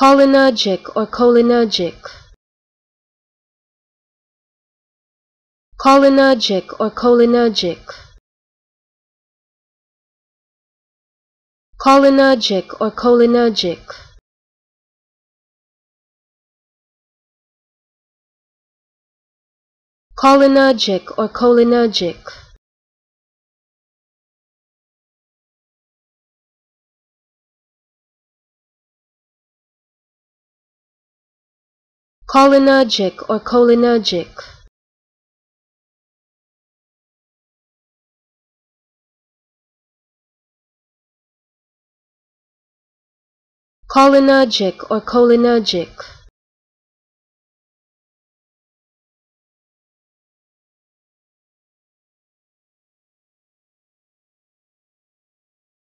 cholinergic or cholinergic. Cholinergic or cholinergic. Cholinergic or cholinergic. Cholinergic or cholinergic cholinergic or cholinergic. Cholinergic or cholinergic